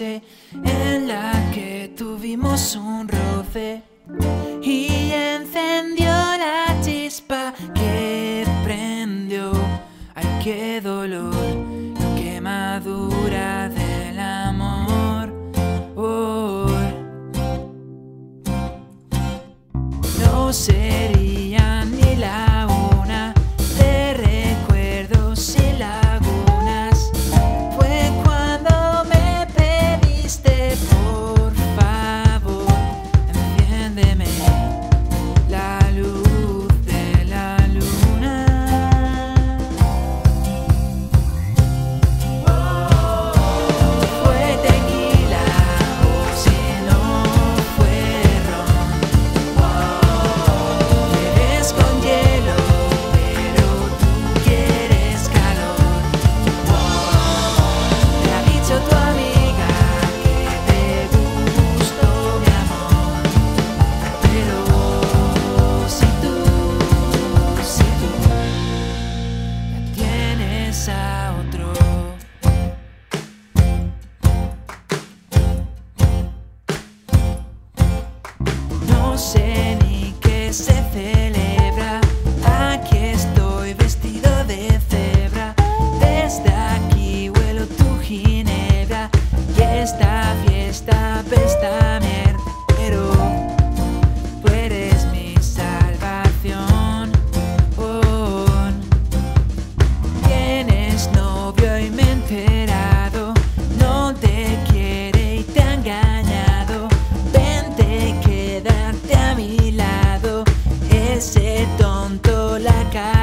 en la que tuvimos un roce y encendió la chispa que prendió. Ay, qué dolor, qué madura del amor. Oh. No sería esta fiesta pesta pero tú eres mi salvación. Oh. Tienes novio y me he enterado, no te quiere y te ha engañado. Vente, quédate a mi lado, ese tonto la cara.